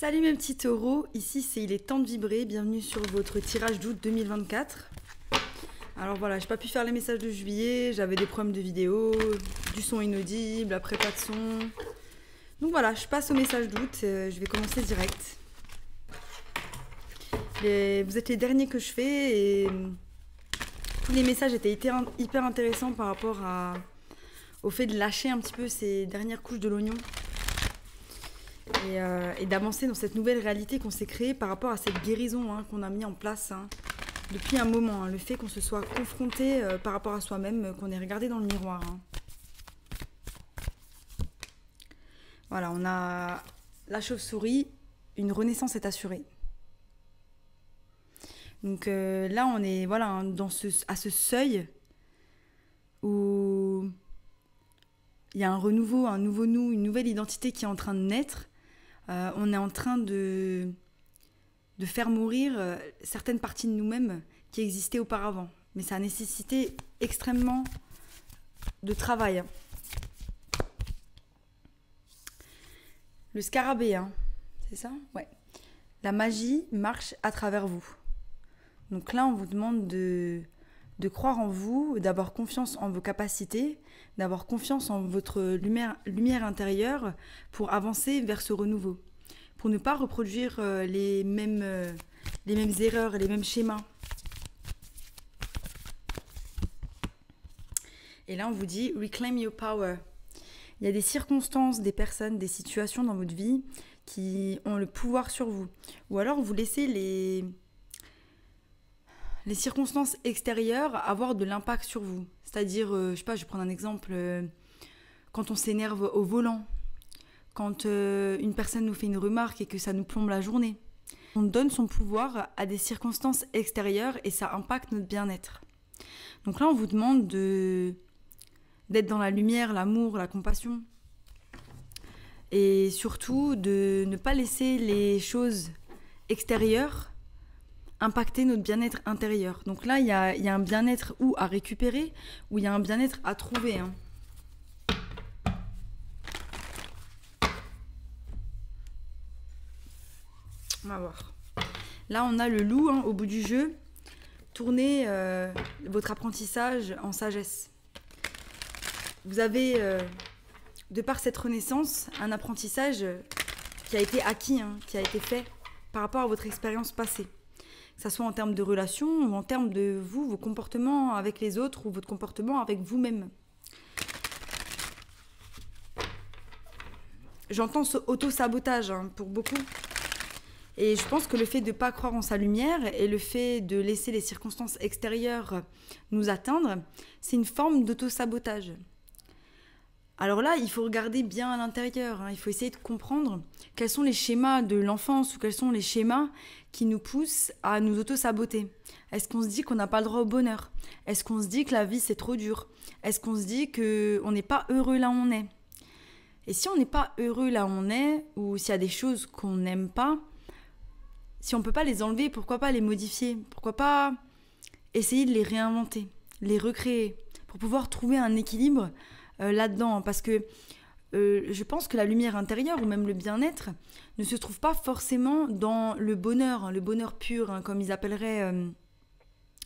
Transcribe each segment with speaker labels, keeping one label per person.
Speaker 1: Salut mes petits taureaux, ici c'est Il est temps de vibrer, bienvenue sur votre tirage d'août 2024. Alors voilà, j'ai pas pu faire les messages de juillet, j'avais des problèmes de vidéo, du son inaudible, après pas de son. Donc voilà, je passe au message d'août, euh, je vais commencer direct. vous êtes les derniers que je fais et tous les messages étaient hyper intéressants par rapport au fait de lâcher un petit peu ces dernières couches de l'oignon euh, et, d'avancer dans cette nouvelle réalité qu'on s'est créée par rapport à cette guérison hein, qu'on a mis en place hein, depuis un moment. Hein. le fait qu'on se soit confronté euh, par rapport à soi-même, euh, qu'on ait regardé dans le miroir. Voilà, on a la chauve-souris, une renaissance est assurée. Donc là, on est voilà à ce seuil où il y a un renouveau, un nouveau nous, une nouvelle identité qui est en train de naître. Euh, on est en train de, faire mourir euh, certaines parties de nous-mêmes qui existaient auparavant. Mais ça a nécessité extrêmement de travail. Le scarabée, hein. c'est ça? Ouais. La magie marche à travers vous. Donc là, on vous demande de, de croire en vous, d'avoir confiance en vos capacités, d'avoir confiance en votre lumière, intérieure pour avancer vers ce renouveau, pour ne pas reproduire euh, les mêmes, euh, les mêmes erreurs les mêmes schémas. Et là, on vous dit Reclaim your power. Il y a des circonstances, des personnes, des situations dans votre vie qui ont le pouvoir sur vous. Ou alors, vous laissez les, les circonstances extérieures avoir de l'impact sur vous. C'est-à-dire, euh, je sais pas, je vais prendre un exemple, euh, quand on s'énerve au volant, quand euh, une personne nous fait une remarque et que ça nous plombe la journée. On donne son pouvoir à des circonstances extérieures et ça impacte notre bien-être. Donc là, on vous demande de d'être dans la lumière, l'amour, la compassion. Et surtout de ne pas laisser les choses extérieures impacter notre bien-être intérieur. Donc là, il y a, un bien-être ou à récupérer, ou il y a un bien-être à trouver. Hein. On va voir. Là, on a le loup hein, au bout du jeu. Tournez euh, votre apprentissage en sagesse. Vous avez, euh, de par cette renaissance, un apprentissage qui a été acquis, hein, qui a été fait par rapport à votre expérience passée que ce soit en termes de relations ou en termes de vous, vos comportements avec les autres ou votre comportement avec vous-même. J'entends ce auto-sabotage hein, pour beaucoup. Et je pense que le fait de ne pas croire en sa lumière et le fait de laisser les circonstances extérieures nous atteindre, c'est une forme d'auto-sabotage. Alors là, il faut regarder bien à l'intérieur, hein. il faut essayer de comprendre quels sont les schémas de l'enfance ou quels sont les schémas qui nous poussent à nous auto-saboter. Est-ce qu'on se dit qu'on n'a pas le droit au bonheur? Est-ce qu'on se dit que la vie c'est trop dur? Est-ce qu'on se dit qu'on n'est pas heureux là où on est? Et si on n'est pas heureux là où on est, ou s'il y a des choses qu'on n'aime pas, si on ne peut pas les enlever, pourquoi pas les modifier? Pourquoi pas essayer de les réinventer, les recréer, pour pouvoir trouver un équilibre euh, là-dedans, parce que euh, je pense que la lumière intérieure ou même le bien-être ne se trouve pas forcément dans le bonheur, hein, le bonheur pur, hein, comme ils appelleraient euh,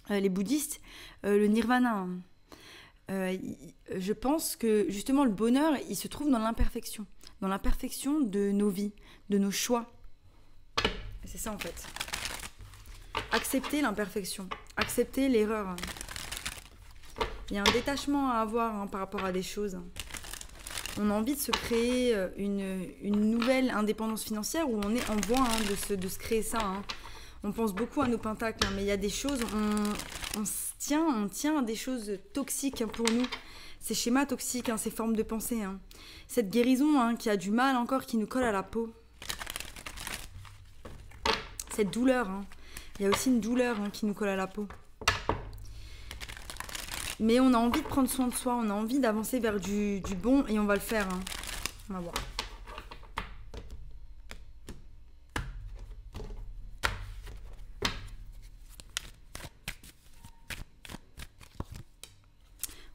Speaker 1: les bouddhistes, le nirvana. je pense que justement le bonheur, il se trouve dans l'imperfection, dans l'imperfection de nos vies, de nos choix. C'est ça en fait. Accepter l'imperfection, accepter l'erreur. Il y a un détachement à avoir hein, par rapport à des choses. On a envie de se créer euh, une, nouvelle indépendance financière où on est en voie hein, de, se, de se créer ça. Hein. On pense beaucoup à nos pentacles, mais il y a des choses, on, on tient, on tient à des choses toxiques pour nous. Ces schémas toxiques, ces formes de pensée. Cette guérison qui a du mal encore, qui nous colle à la peau. Cette douleur. Il y a aussi une douleur qui nous colle à la peau. Mais on a envie de prendre soin de soi, on a envie d'avancer vers du, bon et on va le faire. Hein. On va voir.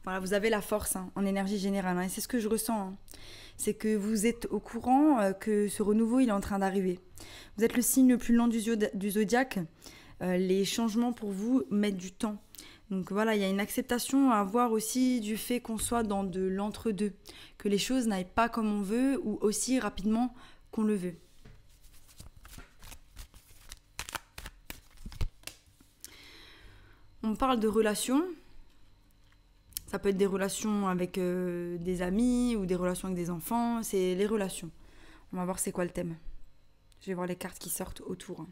Speaker 1: Voilà, vous avez la force hein, en énergie générale. Hein, et c'est ce que je ressens. c'est que vous êtes au courant euh, que ce renouveau il est en train d'arriver. Vous êtes le signe le plus lent du, zodiaque. Euh, les changements pour vous mettent du temps. Donc voilà, il y a une acceptation à avoir aussi du fait qu'on soit dans de l'entre-deux, que les choses n'aillent pas comme on veut ou aussi rapidement qu'on le veut. On parle de relations. Ça peut être des relations avec euh, des amis ou des relations avec des enfants. C'est les relations. On va voir c'est quoi le thème. Je vais voir les cartes qui sortent autour.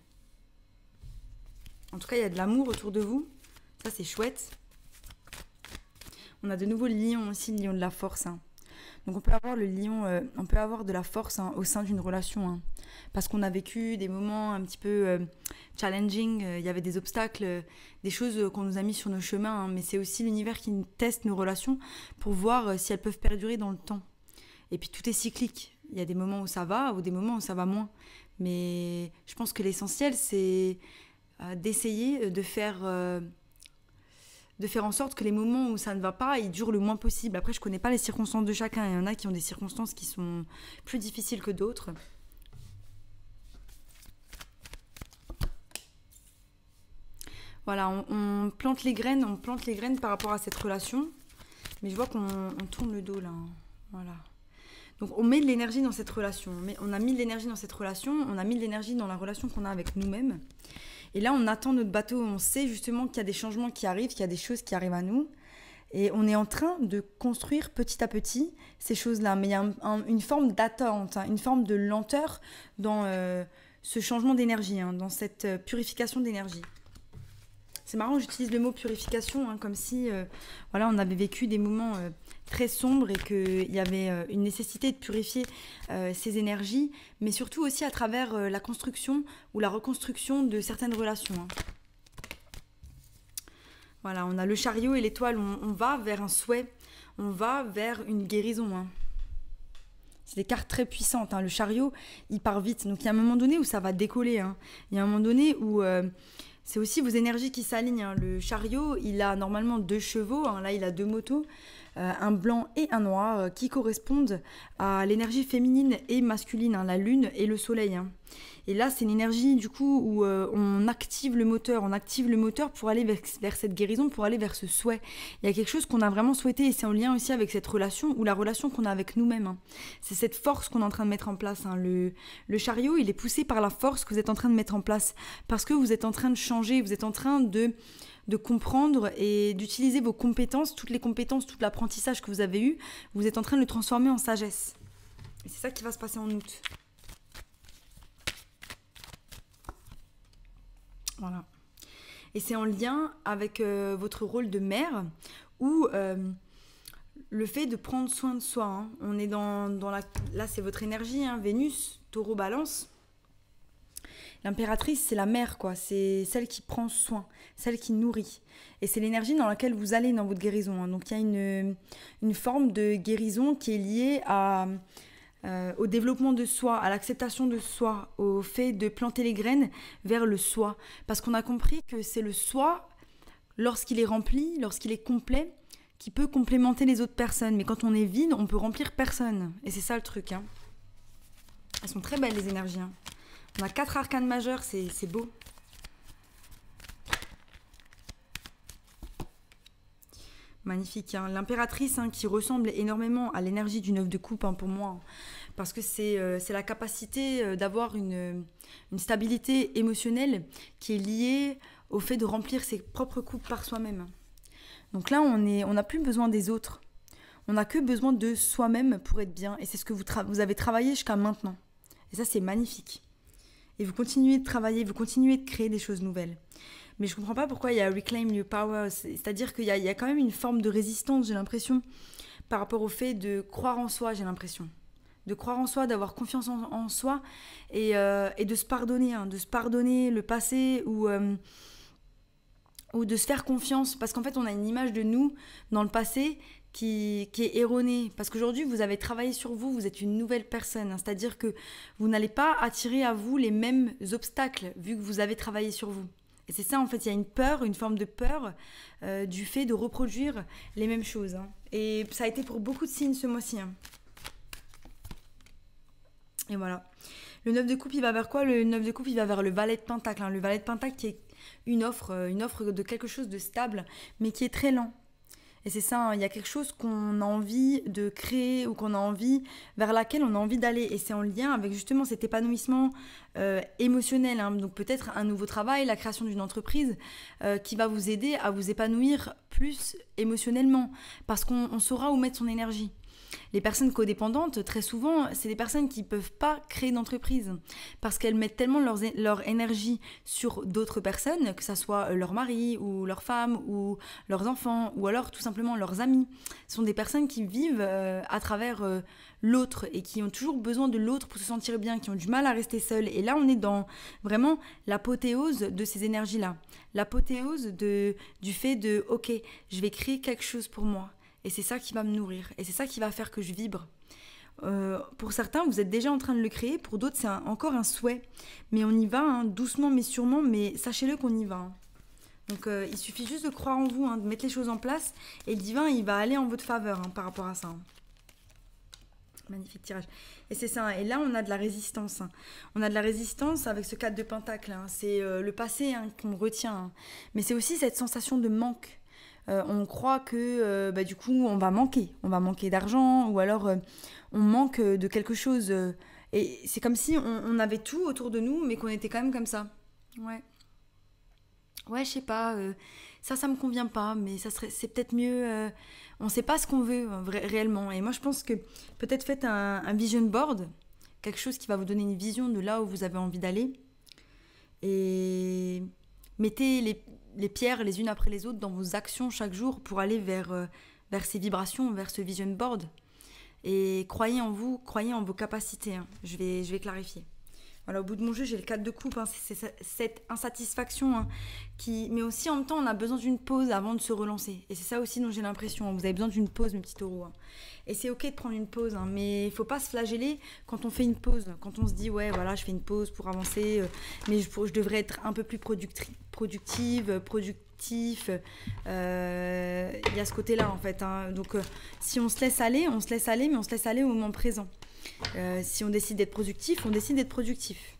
Speaker 1: En tout cas, il y a de l'amour autour de vous. C'est chouette. On a de nouveau le lion aussi, le lion de la force. Hein. Donc on peut avoir le lion, euh, on peut avoir de la force hein, au sein d'une relation, hein. parce qu'on a vécu des moments un petit peu euh, challenging. Euh, il y avait des obstacles, des choses qu'on nous a mis sur nos chemins, mais c'est aussi l'univers qui teste nos relations pour voir si elles peuvent perdurer dans le temps. Et puis tout est cyclique. Il y a des moments où ça va, ou des moments où ça va moins. Mais je pense que l'essentiel, c'est d'essayer de faire de faire en sorte que les moments où ça ne va pas, ils durent le moins possible. Après, je connais pas les circonstances de chacun. Il y en a qui ont des circonstances qui sont plus difficiles que d'autres. Voilà, on, plante les graines, on plante les graines par rapport à cette relation. Mais je vois qu'on tourne le dos là. Hein. Voilà. Donc on met de l'énergie dans cette relation. Mais on a mis de l'énergie dans cette relation, on a mis de l'énergie dans la relation qu'on a avec nous-mêmes. Et là, on attend notre bateau, on sait justement qu'il y a des changements qui arrivent, qu'il y a des choses qui arrivent à nous. Et on est en train de construire petit à petit ces choses-là. Mais il y a une forme d'attente, hein, une forme de lenteur dans euh, ce changement d'énergie, hein, dans cette euh, purification d'énergie. C'est marrant, j'utilise le mot purification hein, comme si euh, voilà, on avait vécu des moments très sombre et qu'il y avait euh, une nécessité de purifier euh, ces énergies, mais surtout aussi à travers euh, la construction ou la reconstruction de certaines relations. Hein. Voilà, on a le chariot et l'étoile, on, va vers un souhait, on va vers une guérison. Hein. C'est des cartes très puissantes. Le chariot, il part vite. Donc il y a un moment donné où ça va décoller. Il y a un moment donné où c'est aussi vos énergies qui s'alignent. Le chariot, il a normalement deux chevaux. Là, il a deux motos. Euh, un blanc et un noir, euh, qui correspondent à l'énergie féminine et masculine, hein, la lune et le soleil. Hein. Et là, c'est une énergie du coup où euh, on active le moteur, on active le moteur pour aller vers, cette guérison, pour aller vers ce souhait. Il y a quelque chose qu'on a vraiment souhaité et c'est en lien aussi avec cette relation ou la relation qu'on a avec nous-mêmes. Hein. C'est cette force qu'on est en train de mettre en place. Le, le chariot, il est poussé par la force que vous êtes en train de mettre en place parce que vous êtes en train de changer, vous êtes en train de de comprendre et d'utiliser vos compétences, toutes les compétences, tout l'apprentissage que vous avez eu, vous êtes en train de le transformer en sagesse. Et c'est ça qui va se passer en août. Voilà. Et c'est en lien avec euh, votre rôle de mère ou euh, le fait de prendre soin de soi. Hein. On est dans, la... Là, c'est votre énergie, hein, Vénus, taureau, balance. L'impératrice, c'est la mère, quoi. C'est celle qui prend soin, celle qui nourrit. Et c'est l'énergie dans laquelle vous allez dans votre guérison. Hein. Donc il y a une, forme de guérison qui est liée euh, au développement de soi, à l'acceptation de soi, au fait de planter les graines vers le soi. Parce qu'on a compris que c'est le soi, lorsqu'il est rempli, lorsqu'il est complet, qui peut complémenter les autres personnes. Mais quand on est vide, on peut remplir personne. Et c'est ça le truc. Hein. Elles sont très belles les énergies. Hein. On a quatre arcanes majeurs, c'est beau. Magnifique. Hein. L'impératrice hein, qui ressemble énormément à l'énergie du neuf de coupe hein, pour moi. parce que c'est euh, la capacité euh, d'avoir une, stabilité émotionnelle qui est liée au fait de remplir ses propres coupes par soi-même. Donc là, on n'a on plus besoin des autres. On n'a que besoin de soi-même pour être bien. Et c'est ce que vous, vous avez travaillé jusqu'à maintenant. Et ça, c'est magnifique et vous continuez de travailler, vous continuez de créer des choses nouvelles. Mais je ne comprends pas pourquoi il y a Reclaim Your Power, c'est-à-dire qu'il y, a quand même une forme de résistance, j'ai l'impression, par rapport au fait de croire en soi, j'ai l'impression. De croire en soi, d'avoir confiance en, soi euh, et, de se pardonner, hein, de se pardonner le passé ou, euh, ou de se faire confiance. Parce qu'en fait, on a une image de nous dans le passé qui, est erroné. Parce qu'aujourd'hui, vous avez travaillé sur vous, vous êtes une nouvelle personne. Hein. C'est-à-dire que vous n'allez pas attirer à vous les mêmes obstacles vu que vous avez travaillé sur vous. Et c'est ça, en fait, il y a une peur, une forme de peur euh, du fait de reproduire les mêmes choses. Hein. Et ça a été pour beaucoup de signes ce mois-ci. Hein. Et voilà. Le 9 de coupe, il va vers quoi? Le 9 de coupe, il va vers le valet de pentacle. Le valet de pentacle qui est une offre, euh, une offre de quelque chose de stable, mais qui est très lent. Et c'est ça, hein, il y a quelque chose qu'on a envie de créer ou qu'on a envie, vers laquelle on a envie d'aller. Et c'est en lien avec justement cet épanouissement euh, émotionnel. hein. Donc peut-être un nouveau travail, la création d'une entreprise euh, qui va vous aider à vous épanouir plus émotionnellement. Parce qu'on on saura où mettre son énergie. Les personnes codépendantes, très souvent, c'est des personnes qui ne peuvent pas créer d'entreprise parce qu'elles mettent tellement leurs- leur énergie sur d'autres personnes, que ce soit leur mari ou leur femme ou leurs enfants ou alors tout simplement leurs amis. Ce sont des personnes qui vivent euh, à travers euh, l'autre et qui ont toujours besoin de l'autre pour se sentir bien, qui ont du mal à rester seules. Et là, on est dans vraiment l'apothéose de ces énergies-là. L'apothéose du fait de, ok, je vais créer quelque chose pour moi. Et c'est ça qui va me nourrir. Et c'est ça qui va faire que je vibre. Euh, pour certains, vous êtes déjà en train de le créer. Pour d'autres, c'est encore un souhait. Mais on y va, hein, doucement mais sûrement. Mais sachez-le qu'on y va. hein. Donc euh, il suffit juste de croire en vous, hein, de mettre les choses en place. Et le divin, il va aller en votre faveur par rapport à ça. Magnifique tirage. Et c'est ça. Et là, on a de la résistance. On a de la résistance avec ce 4 de pentacle. C'est euh, le passé qu'on retient. Mais c'est aussi cette sensation de manque. Euh, on croit que euh, bah, du coup, on va manquer. On va manquer d'argent ou alors euh, on manque de quelque chose. et c'est comme si on, avait tout autour de nous, mais qu'on était quand même comme ça. Ouais. Ouais, je sais pas. ça, ça me convient pas, mais ça serait, c'est peut-être mieux. on sait pas ce qu'on veut réellement. Et moi, je pense que peut-être faites un vision board, quelque chose qui va vous donner une vision de là où vous avez envie d'aller. Et mettez les, les pierres les unes après les autres dans vos actions chaque jour pour aller vers, euh, vers ces vibrations, vers ce vision board. Et croyez en vous, croyez en vos capacités. hein. Je, vais, je vais clarifier. Au bout de mon jeu, j'ai le 4 de coupe. hein. C'est cette insatisfaction hein, qui. Mais aussi, en même temps, on a besoin d'une pause avant de se relancer. Et c'est ça aussi dont j'ai l'impression. hein. Vous avez besoin d'une pause, mes petits taureaux. Et c'est ok de prendre une pause, mais il faut pas se flageller quand on fait une pause. Quand on se dit, ouais, voilà, je fais une pause pour avancer, euh, mais je, devrais être un peu plus productive, productif. euh, Il y a ce côté-là, en fait. Donc, euh, si on se laisse aller, on se laisse aller, mais on se laisse aller au moment présent. Euh, si on décide d'être productif, on décide d'être productif.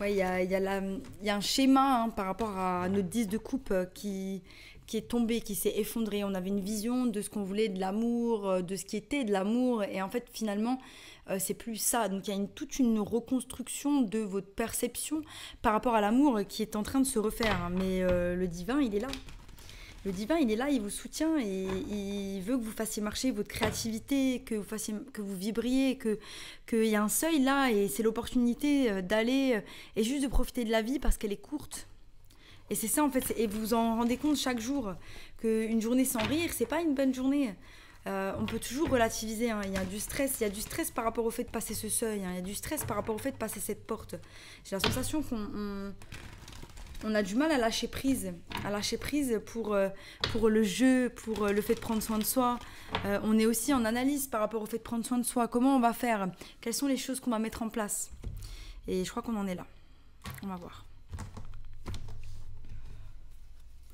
Speaker 1: Ouais, il y a, il y a y un schéma hein, par rapport à notre 10 de coupe euh, qui, qui est tombé, qui s'est effondré. On avait une vision de ce qu'on voulait de l'amour, euh, de ce qui était de l'amour. Et en fait, finalement, euh, c'est plus ça. Donc il y a une, toute une reconstruction de votre perception par rapport à l'amour qui est en train de se refaire. Mais euh, le divin, il est là. Le divin, il est là, il vous soutient et il veut que vous fassiez marcher votre créativité, que vous, fassiez, que vous vibriez, que qu'il y a un seuil là et c'est l'opportunité euh, d'aller et juste de profiter de la vie parce qu'elle est courte. Et c'est ça en fait, et vous vous en rendez compte chaque jour qu'une journée sans rire, c'est pas une bonne journée. Euh, on peut toujours relativiser. hein. Il y a du stress, il y a du stress par rapport au fait de passer ce seuil. hein. Il y a du stress par rapport au fait de passer cette porte. J'ai la sensation qu'on on, a du mal à lâcher prise, à lâcher prise pour euh, pour le jeu, pour euh, le fait de prendre soin de soi. On est aussi en analyse par rapport au fait de prendre soin de soi. Comment on va faire? Quelles sont les choses qu'on va mettre en place? Et je crois qu'on en est là. On va voir.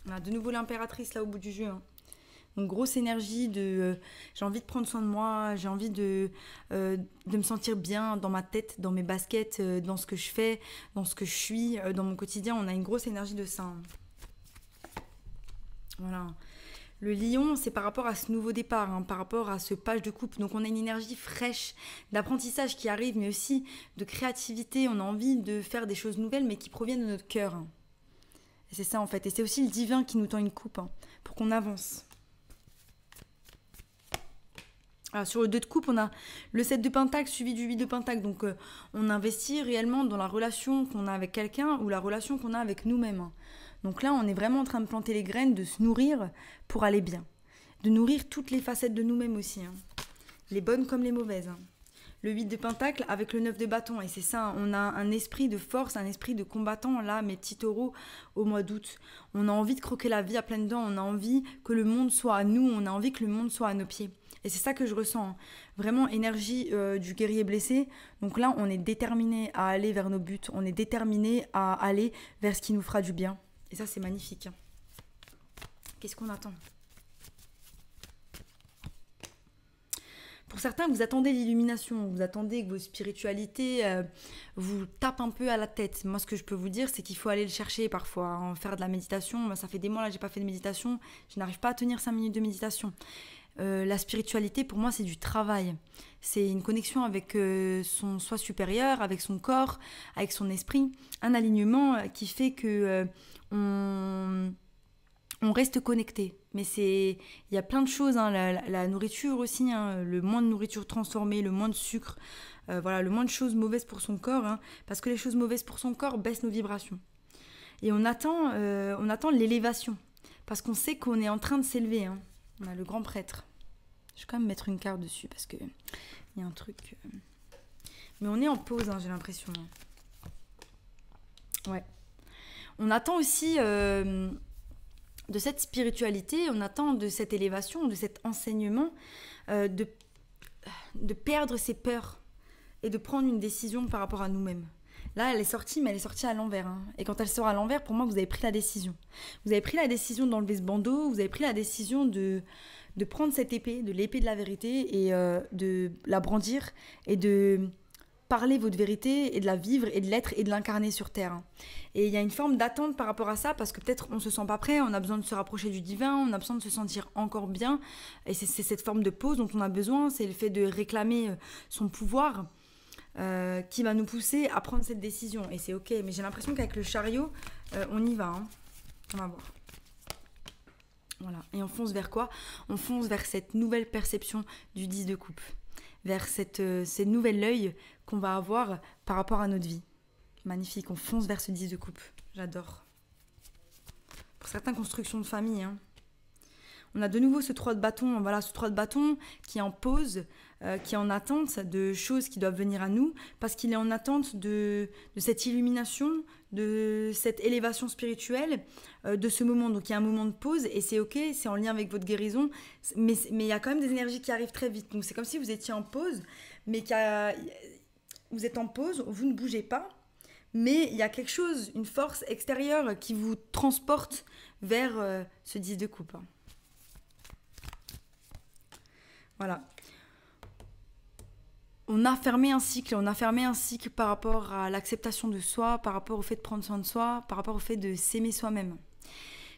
Speaker 1: De nouveau l'impératrice là au bout du jeu. hein. Donc grosse énergie de euh, j'ai envie de prendre soin de moi, j'ai envie de, euh, de me sentir bien dans ma tête, dans mes baskets, euh, dans ce que je fais, dans ce que je suis, dans mon quotidien. On a une grosse énergie de ça. hein. Voilà. Le lion, c'est par rapport à ce nouveau départ, hein, par rapport à ce page de coupe. Donc on a une énergie fraîche d'apprentissage qui arrive, mais aussi de créativité. On a envie de faire des choses nouvelles, mais qui proviennent de notre cœur. hein. C'est ça en fait. Et c'est aussi le divin qui nous tend une coupe hein, pour qu'on avance. Alors, sur le 2 de coupe, on a le 7 de pentacle suivi du 8 de pentacle. Donc euh, on investit réellement dans la relation qu'on a avec quelqu'un ou la relation qu'on a avec nous-mêmes. hein. Donc là, on est vraiment en train de planter les graines, de se nourrir pour aller bien. De nourrir toutes les facettes de nous-mêmes aussi. hein. Les bonnes comme les mauvaises. Le 8 de pentacle avec le 9 de bâton. Et c'est ça, on a un esprit de force, un esprit de combattant, là, mes petits taureaux, au mois d'août. On a envie de croquer la vie à pleines dents, on a envie que le monde soit à nous, on a envie que le monde soit à nos pieds. Et c'est ça que je ressens. Vraiment, énergie euh, du guerrier blessé. Donc là, on est déterminé à aller vers nos buts. On est déterminé à aller vers ce qui nous fera du bien. Et ça, c'est magnifique. Qu'est-ce qu'on attend? Pour certains, vous attendez l'illumination, vous attendez que vos spiritualités euh, vous tapent un peu à la tête. Moi, ce que je peux vous dire, c'est qu'il faut aller le chercher parfois, hein, faire de la méditation. Ça fait des mois là, j'ai pas fait de méditation. Je n'arrive pas à tenir 5 minutes de méditation. Euh, la spiritualité, pour moi, c'est du travail. C'est une connexion avec euh, son soi supérieur, avec son corps, avec son esprit. Un alignement qui fait que on on reste connecté. Mais c'est, il y a plein de choses, hein, la, nourriture aussi, hein, le moins de nourriture transformée, le moins de sucre, euh, voilà, le moins de choses mauvaises pour son corps, hein, parce que les choses mauvaises pour son corps baissent nos vibrations. Et on attend, euh, on attend l'élévation, parce qu'on sait qu'on est en train de s'élever. On a le grand prêtre. Je vais quand même mettre une carte dessus parce que il y a un truc. euh. Mais on est en pause, j'ai l'impression. Ouais. On attend aussi. De cette spiritualité, on attend de cette élévation, de cet enseignement, euh, de, de perdre ses peurs et de prendre une décision par rapport à nous-mêmes. Là, elle est sortie, mais elle est sortie à l'envers. hein. Et quand elle sort à l'envers, pour moi, vous avez pris la décision. Vous avez pris la décision d'enlever ce bandeau, vous avez pris la décision de, de prendre cette épée, de l'épée de la vérité, et euh, de la brandir, et de parler votre vérité, et de la vivre, et de l'être, et de l'incarner sur Terre. Et il y a une forme d'attente par rapport à ça, parce que peut-être on se sent pas prêt, on a besoin de se rapprocher du divin, on a besoin de se sentir encore bien. Et c'est c'est cette forme de pause dont on a besoin, c'est le fait de réclamer euh, son pouvoir euh, qui va nous pousser à prendre cette décision. Et c'est ok, mais j'ai l'impression qu'avec le chariot, euh, on y va. hein. On va voir. Voilà. Et on fonce vers quoi? On fonce vers cette nouvelle perception du 10 de coupe, vers cette, euh, cette nouvelle œil qu'on va avoir par rapport à notre vie. Magnifique, on fonce vers ce 10 de coupe. J'adore. Pour certaines constructions de famille, hein. on a de nouveau ce 3 de bâton, voilà, ce 3 de bâton qui est en pause, euh, qui est en attente de choses qui doivent venir à nous, parce qu'il est en attente de, de cette illumination, de cette élévation spirituelle, euh, de ce moment. Donc il y a un moment de pause et c'est ok, c'est en lien avec votre guérison, mais mais il y a quand même des énergies qui arrivent très vite. Donc c'est comme si vous étiez en pause, mais a- vous êtes en pause, vous ne bougez pas, mais il y a quelque chose, une force extérieure qui vous transporte vers euh, ce 10 de coupe. Voilà. On a fermé un cycle, on a fermé un cycle par rapport à l'acceptation de soi, par rapport au fait de prendre soin de soi, par rapport au fait de s'aimer soi-même.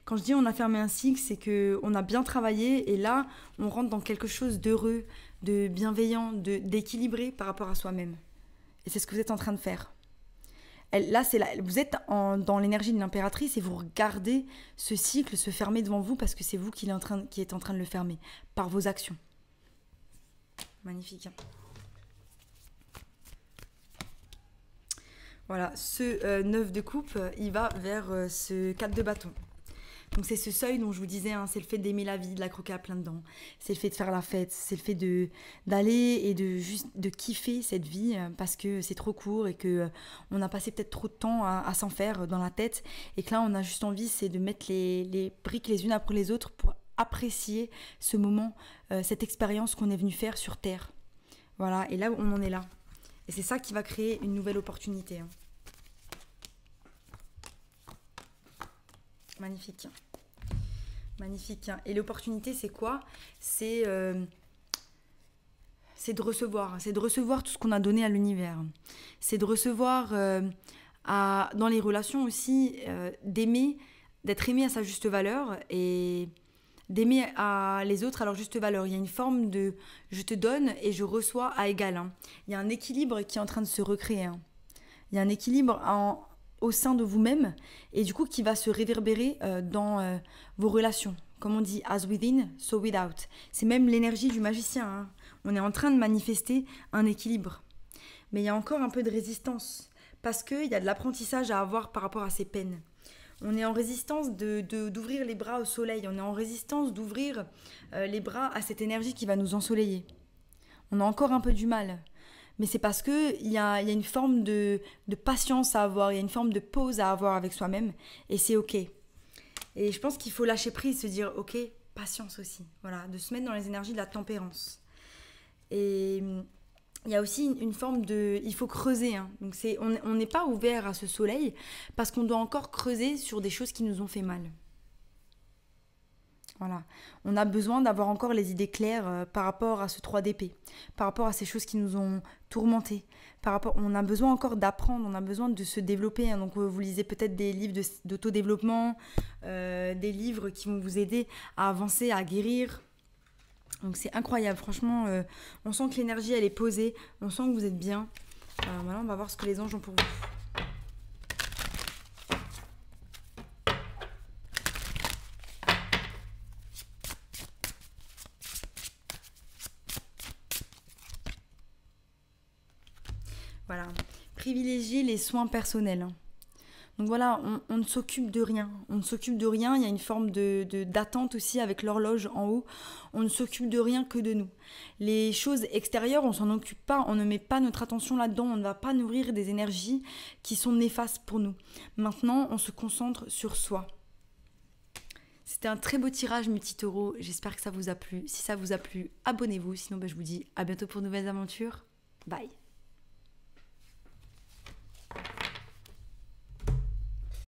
Speaker 1: Quand je dis on a fermé un cycle, c'est que on a bien travaillé et là, on rentre dans quelque chose d'heureux, de bienveillant, d'équilibré par rapport à soi-même. Et c'est ce que vous êtes en train de faire. Elle- là, c'est vous êtes en- dans l'énergie de l'impératrice et vous regardez ce cycle se fermer devant vous parce que c'est vous qui êtes en train de le fermer par vos actions. Magnifique. hein. Voilà, ce 9 de coupe, euh, il va vers euh, ce 4 de bâton. Donc c'est ce seuil dont je vous disais, hein, c'est le fait d'aimer la vie, de la croquer à plein dedans. C'est le fait de faire la fête, c'est le fait d'aller et de juste de kiffer cette vie euh, parce que c'est trop court et que euh, on a passé peut-être trop de temps à, s'en faire euh, dans la tête et que là on a juste envie c'est de mettre les, briques les unes après les autres pour apprécier ce moment, euh, cette expérience qu'on est venu faire sur Terre. Voilà, et là on en est là. Et c'est ça qui va créer une nouvelle opportunité. hein. Magnifique. Magnifique. Et l'opportunité, c'est quoi? C'est euh, c'est de recevoir. C'est de recevoir tout ce qu'on a donné à l'univers. C'est de recevoir euh, dans les relations aussi, euh, d'aimer, d'être aimé à sa juste valeur et d'aimer à les autres à leur juste valeur. Il y a une forme de je te donne et je reçois à égal. hein. Il y a un équilibre qui est en train de se recréer. hein. Il y a un équilibre en- au sein de vous-même et du coup qui va se réverbérer euh, dans euh, vos relations. Comme on dit, as within, so without. C'est même l'énergie du magicien. hein. On est en train de manifester un équilibre. Mais il y a encore un peu de résistance parce qu'il y a de l'apprentissage à avoir par rapport à ces peines. On est en résistance de- de- d'ouvrir les bras au soleil. On est en résistance d'ouvrir euh, les bras à cette énergie qui va nous ensoleiller. On a encore un peu du mal. Mais c'est parce qu'il y y a une forme de, de patience à avoir, il y a une forme de pause à avoir avec soi-même. Et c'est OK. Et je pense qu'il faut lâcher prise, se dire OK, patience aussi. Voilà, de se mettre dans les énergies de la tempérance. Et il y a aussi une forme de... Il faut creuser. Hein. Donc c'est, on n'est pas ouvert à ce soleil parce qu'on doit encore creuser sur des choses qui nous ont fait mal. Voilà. On a besoin d'avoir encore les idées claires euh, par rapport à ce 3DP, par rapport à ces choses qui nous ont tourmentés. Par rapport, on a besoin encore d'apprendre, on a besoin de se développer. Hein. Donc euh, vous lisez peut-être des livres d'autodéveloppement, euh, des livres qui vont vous aider à avancer, à guérir. Donc c'est incroyable, franchement, on sent que l'énergie elle est posée, on sent que vous êtes bien. Alors maintenant on va voir ce que les anges ont pour vous. Voilà. Privilégier les soins personnels. Donc voilà, on, ne s'occupe de rien. On ne s'occupe de rien. Il y a une forme de d'attente aussi avec l'horloge en haut. On ne s'occupe de rien que de nous. Les choses extérieures, on s'en occupe pas. On ne met pas notre attention là-dedans. On ne va pas nourrir des énergies qui sont néfastes pour nous. Maintenant, on se concentre sur soi. C'était un très beau tirage multi-taureau. J'espère que ça vous a plu. Si ça vous a plu, abonnez-vous. Sinon, ben, je vous dis à bientôt pour de nouvelles aventures. Bye